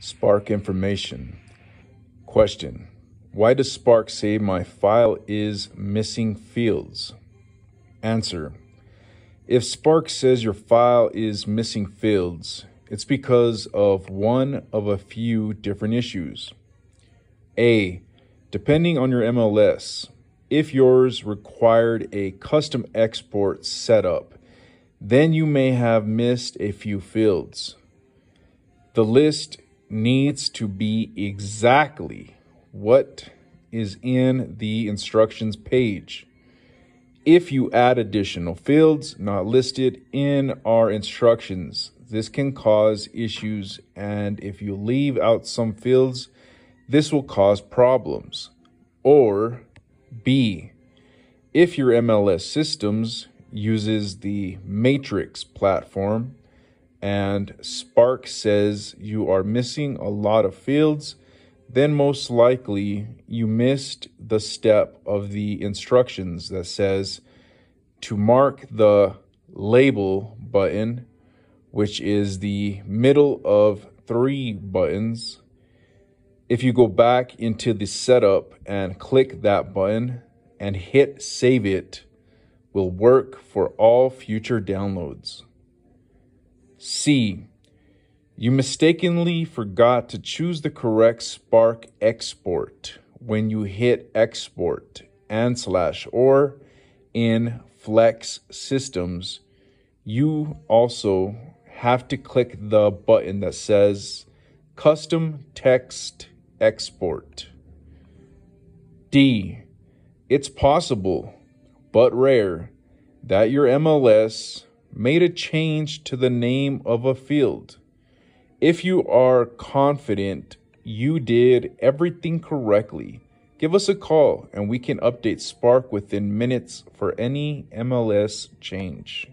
Spark information. Question. Why does Spark say my file is missing fields? Answer. If Spark says your file is missing fields, it's because of one of a few different issues. A. Depending on your MLS, if yours required a custom export setup, then you may have missed a few fields. The list needs to be exactly what is in the instructions page. If you add additional fields not listed in our instructions, this can cause issues and if you leave out some fields, this will cause problems. Or B, if your MLS systems uses the Matrix platform, and Spark says you are missing a lot of fields, then most likely you missed the step of the instructions that says to mark the label button, which is the middle of three buttons. If you go back into the setup and click that button and hit save it, will work for all future downloads. C. You mistakenly forgot to choose the correct Spark export when you hit export and slash or in Flex Systems. You also have to click the button that says Custom Text Export. D. It's possible, but rare, that your MLS made a change to the name of a field. If you are confident you did everything correctly, give us a call and we can update Spark within minutes for any MLS change.